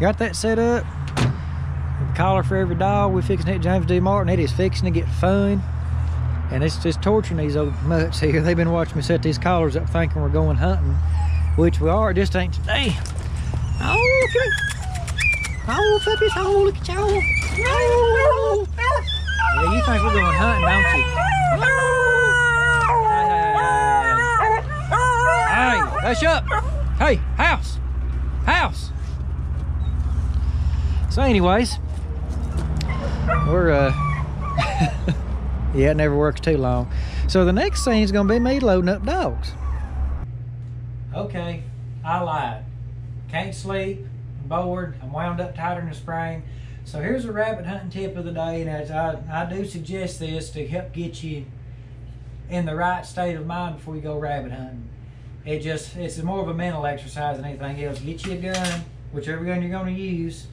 got that set up. Collar for every dog. We fixing it James D. Martin. It is fixing to get fun. And it's just torturing these old mutts here. They've been watching me set these collars up thinking we're going hunting, which we are, just ain't today. Oh, look at it. Oh, puppies. Oh, look at y'all. Oh. Yeah, you think we're going hunting, don't you? Hey, hush up. Hey, house. House. So anyways, we're, uh, yeah, it never works too long. So the next scene is gonna be me loading up dogs. Okay, I lied. Can't sleep, I'm bored, I'm wound up tighter than a spring. So here's a rabbit hunting tip of the day, and as I, I do suggest this to help get you in the right state of mind before you go rabbit hunting. It just, it's more of a mental exercise than anything else. Get you a gun, whichever gun you're gonna use.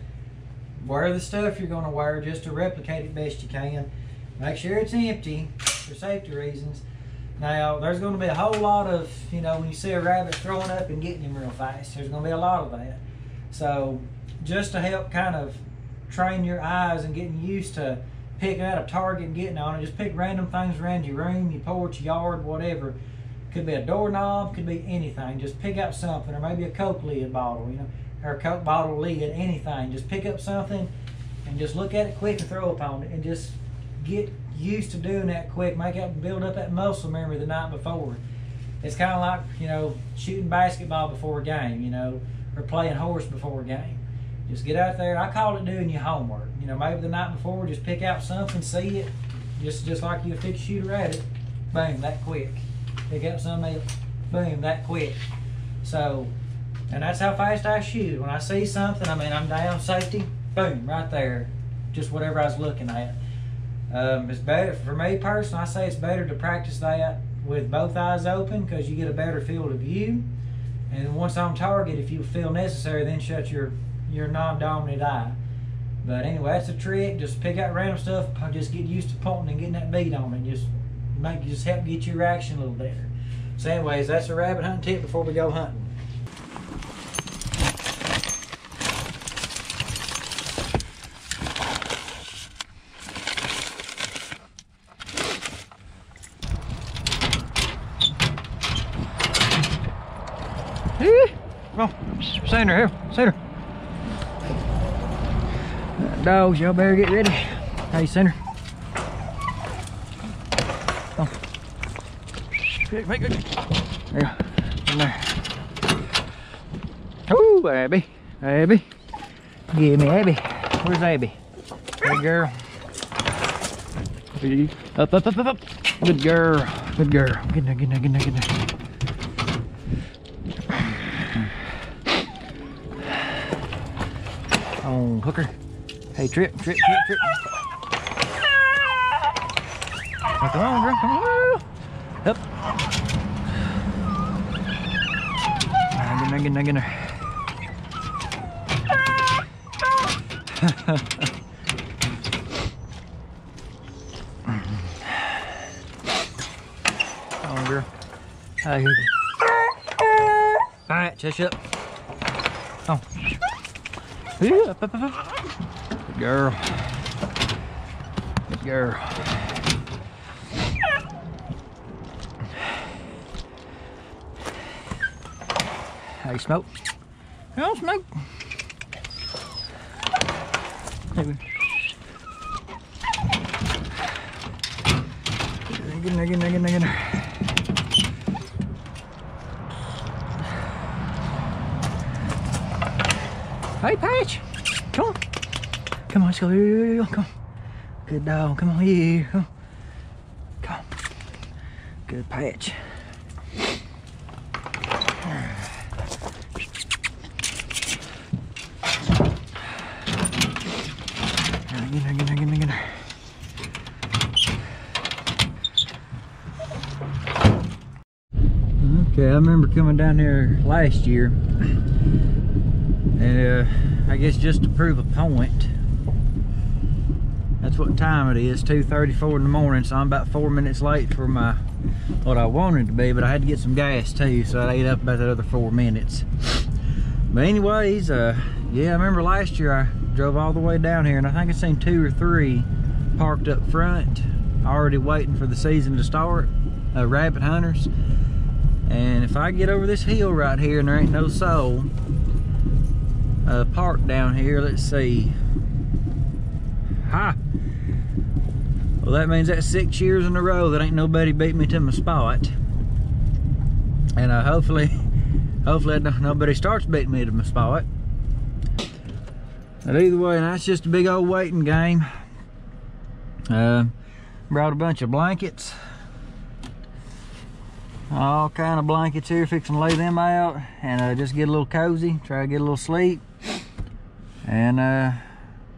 Wear the stuff you're gonna wear just to replicate it best you can. Make sure it's empty for safety reasons. Now, there's gonna be a whole lot of, you know, when you see a rabbit throwing up and getting him real fast, there's gonna be a lot of that. So, just to help kind of train your eyes and getting used to picking out a target and getting on it. Just pick random things around your room, your porch, yard, whatever. Could be a doorknob, could be anything. Just pick out something, or maybe a Coke lid bottle, you know, or a Coke bottle lid, anything. Just pick up something and just look at it quick and throw upon it, and just get used to doing that quick. Make up, build up that muscle memory the night before. It's kind of like you know shooting basketball before a game, you know, or playing horse before a game. Just get out there. I call it doing your homework. You know, maybe the night before, just pick out something, see it, just just like you fix shooter at it, Boom, that quick. Pick out something, boom, that quick. So, and that's how fast I shoot. When I see something, I mean, I'm down safety, boom, right there. Just whatever I was looking at. Um, it's better for me personally. I say it's better to practice that with both eyes open because you get a better field of view. And once I'm on target, if you feel necessary, then shut your your non-dominant eye. But anyway, that's a trick. Just pick out random stuff. Just get used to pointing and getting that beat on it. Just make just help get your reaction a little better. So, anyways, that's a rabbit hunting tip before we go hunting. Come on, Sander here, Sander. Dogs, y'all better get ready. Hey, Sander. Come on. Make, good. There you go. In there. Ooh, Abby. Abby. Give me Abby. Where's Abby? Good girl. Up, up, up, up, up. Good girl. Good girl. Get in there, get in there, get in there, get in there. Hooker. Hey, trip, trip, trip, trip. Oh, come on, girl, come on. Up. Ah, get in there, get in there. All right, chest up. Oh. Yeah, up, up, up. Good girl. Good girl. Hey, smoke. No smoke. Maybe. Get in there, get in there, get in there, get in there. Hey, Patch. Come on. Come on, let's. Come on. Good dog. Come on here. Come on. Come on. Good Patch. Okay, I remember coming down here last year and uh, I guess just to prove a point that's what time it is 2:34 in the morning so I'm about four minutes late for my what I wanted to be but I had to get some gas too so I ate up about that other four minutes but anyways uh Yeah, I remember last year I drove all the way down here and I think I seen two or three parked up front, already waiting for the season to start, uh, rabbit hunters. And if I get over this hill right here and there ain't no soul uh, parked down here, let's see. Ha! Well, that means that's six years in a row that ain't nobody beat me to my spot. And uh, hopefully, hopefully nobody starts beating me to my spot. But either way, that's just a big old waiting game. Uh, brought a bunch of blankets. All kind of blankets here, fixing to lay them out and uh, just get a little cozy, try to get a little sleep. And uh,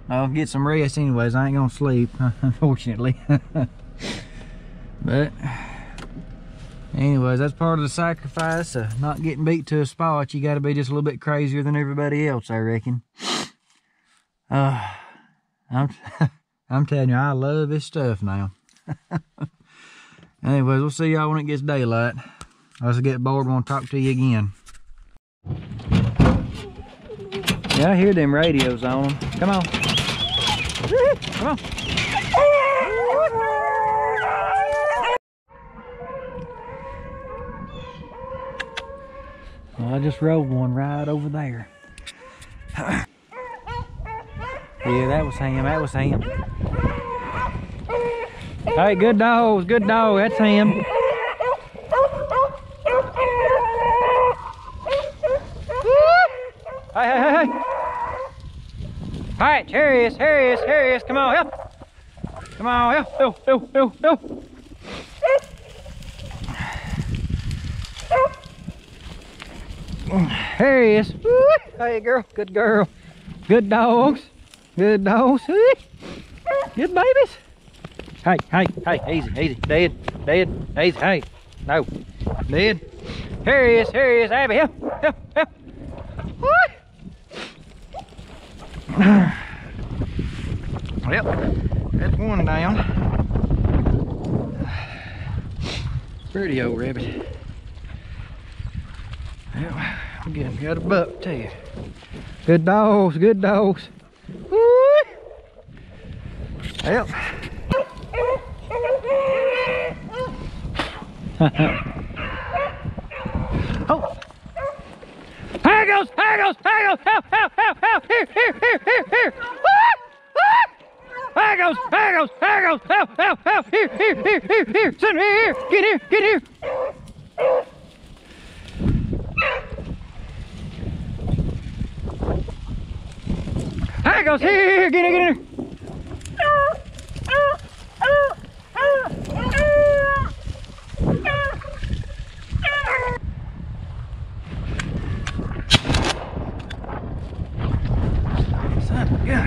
I'll get some rest anyways. I ain't gonna sleep, unfortunately. but anyways, that's part of the sacrifice of not getting beat to a spot. You gotta be just a little bit crazier than everybody else, I reckon. Uh, I'm, I'm telling you, I love this stuff now. Anyways, we'll see y'all when it gets daylight. Let's get bored, want to talk to you again. Yeah, I hear them radios on them. Come on. Come on. Well, I just rode one right over there. yeah, that was him. That was him. Hey, good dogs, good dog. That's him. Hey, hey, hey, hey. All right, here he is, here he is, here he is. Come on, help. Come on, help. Do, do, do, do. Here he is. Hey, girl, good girl. Good dogs. Good dogs. Good babies. Hey, hey, hey, easy, easy. Dead, dead, easy. Hey, no, dead. Here he is, here he is. Abby, help, help, help. Yep, that's one down. Pretty old rabbit. Yep, again, got a buck too. Good dogs, good dogs. Woo! Yep. oh! There goes, there goes, there goes, help, help, help, help, here, here, here, here, here. Ah! Ah! There goes, there goes, there goes, help, help, help, here, here, here, here, here, send me here, get here, get here. There goes, here, here, here, get here, get here. Gun.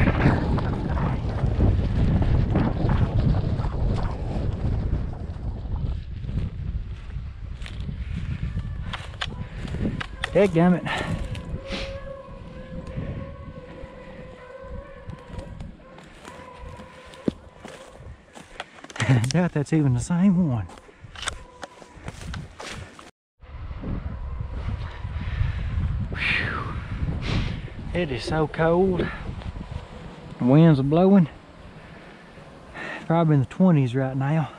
Heck damn it. I doubt that's even the same one. Whew. It is so cold. The winds are blowing. Probably in the 20s right now.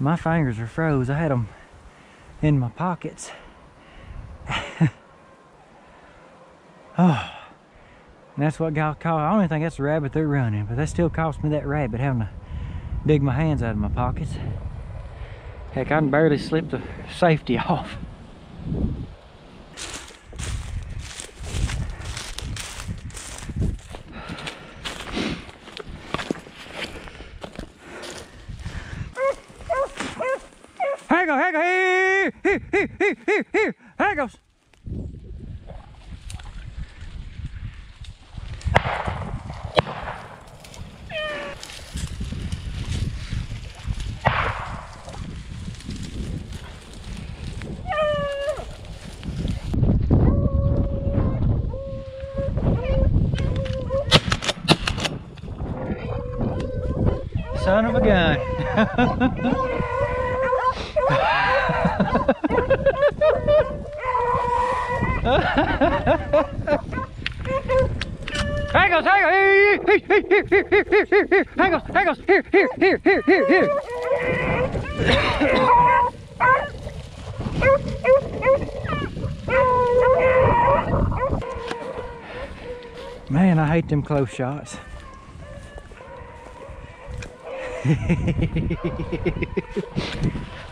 My fingers are froze. I had them in my pockets. oh. That's what got caught. I don't even think that's the rabbit they're running, but that still cost me that rabbit having to dig my hands out of my pockets. Heck, I can barely slip the safety off. Here you go, here you go, here, here, here, here, here, here, there it goes. Son of a gun. He goes. Here, here, here, here, here, here, here. There he goes, there he goes. Here, here, here, here, here, here. Man, I hate them close shots. Ha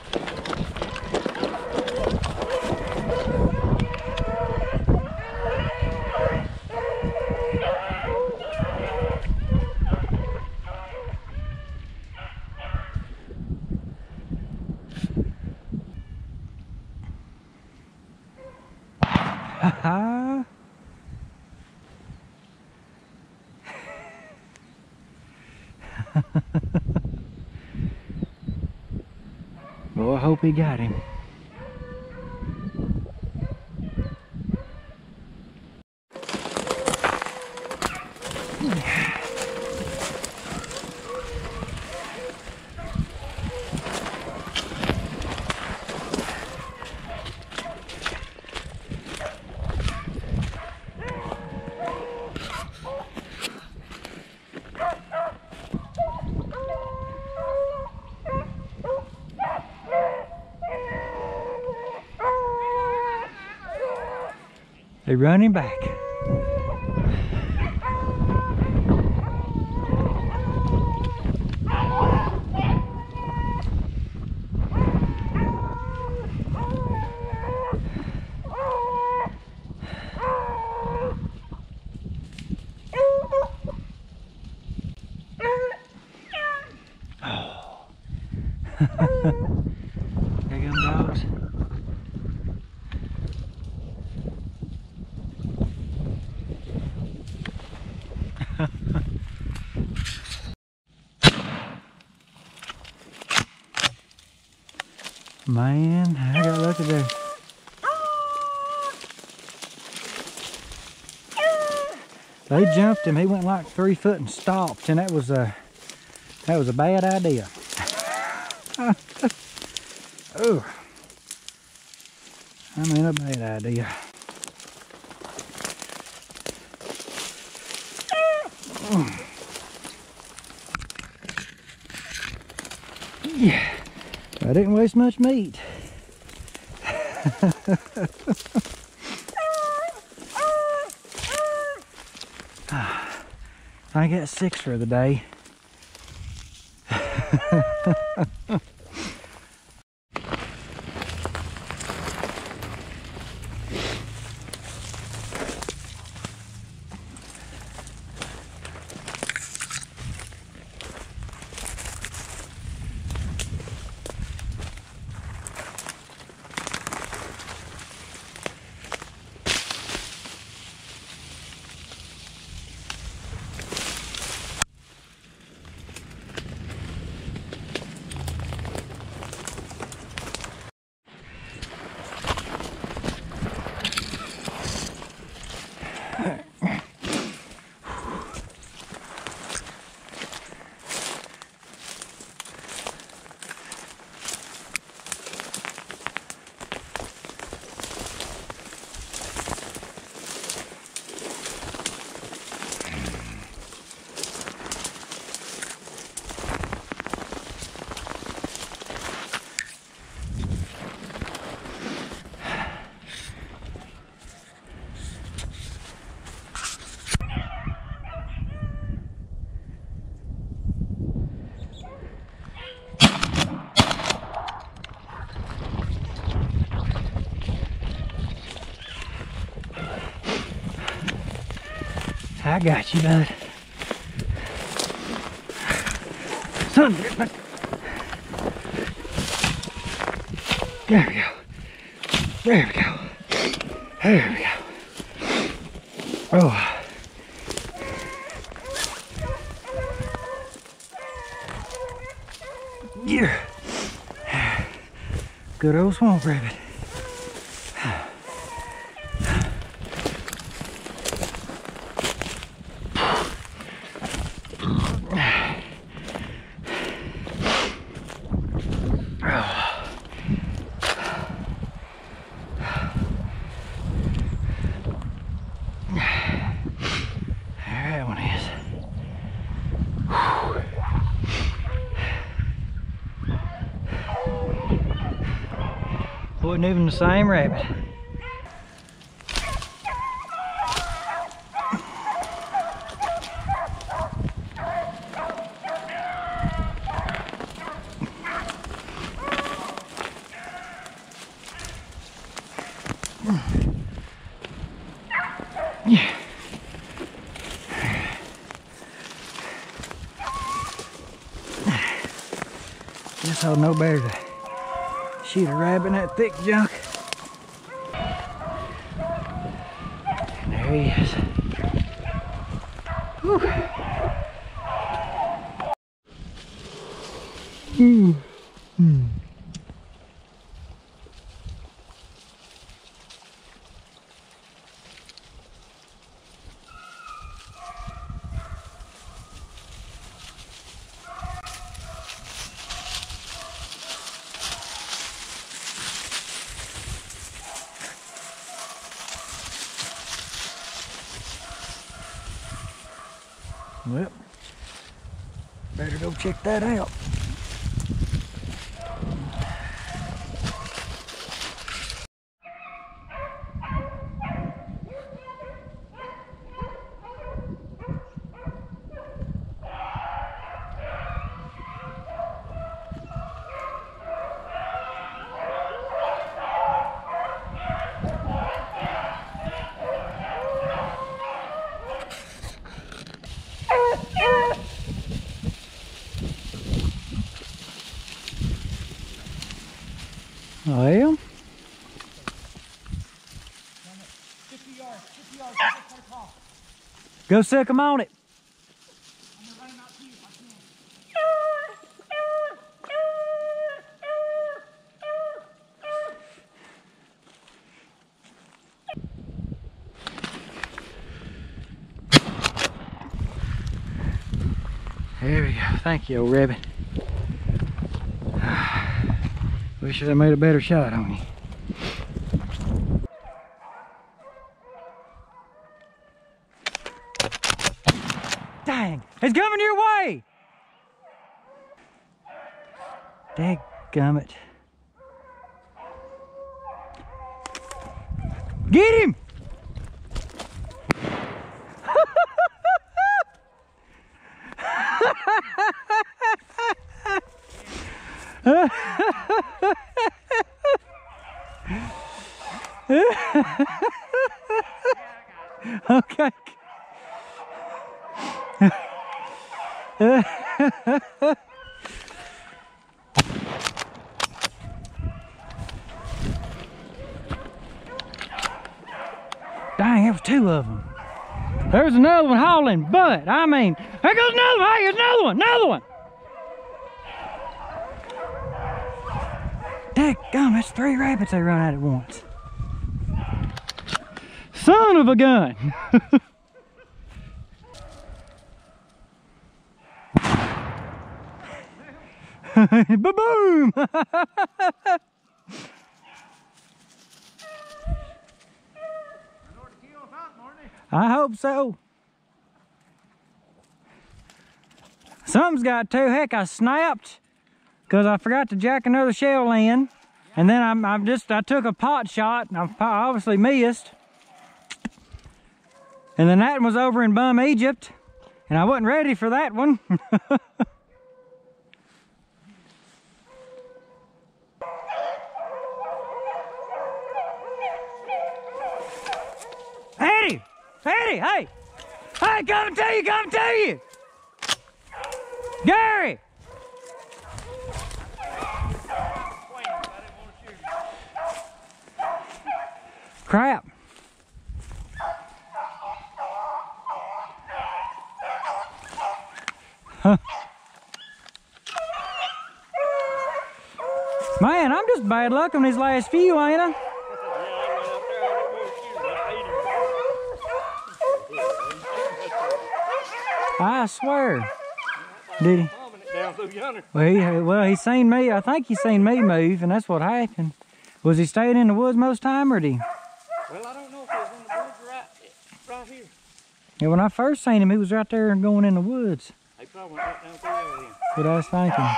Well, I hope he got him. They running back. Oh. there you go, dogs. Man, I got lucky there. They jumped him. He went like three foot and stopped, and that was a that was a bad idea. oh, I mean a bad idea. Yeah, I didn't waste much meat. I got six for the day. got you, bud. Son, of a- there we go. There we go. There we go. Oh. Yeah. Good old swamp rabbit. Wasn't even the same rabbit. Yeah. Guess I'll know better shoot a rabbit in that thick junk. And there he is. Whew. Check that out. Well, go sick on it. There we go. Thank you, old rabbit. Wish I made a better shot on you. Dang, it's coming your way. Dadgummit. Get him! okay. Dang, it was two of them. There's another one hauling, mean, there goes another one. Hey, there's another one, another one. Dadgum, that's three rabbits they run at at once. Son of a gun. Ba-boom! I hope so. Something's got to. Heck, I snapped because I forgot to jack another shell in. And then I'm, I'm just, I took a pot shot and I obviously missed. And then that one was over in Bum, Egypt. And I wasn't ready for that one. Eddie! Eddie, hey! Hey, come to you, come to you! Gary! Crap. Huh. Man, I'm just bad luck on these last few, ain't I? I swear. Did he? Well, he well he seen me. I think he seen me move, and that's what happened. Was he staying in the woods most time, or did he? Well, I don't know if he was in the woods right, right here. Yeah, when I first seen him, he was right there and going in the woods. He probably went right down through there. What I was thinking.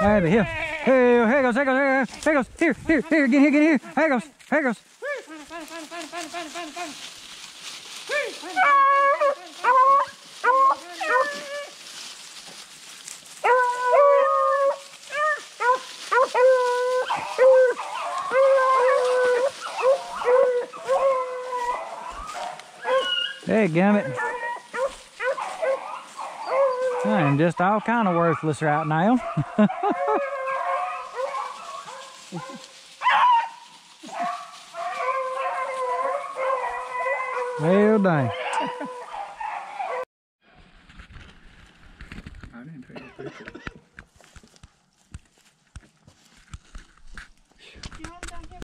Abby, here. Here, goes, here goes, here goes, here goes, here, here, here, get here, get here, here goes, here goes. Hey, gammit. I'm just all kind of worthless right now. well dang.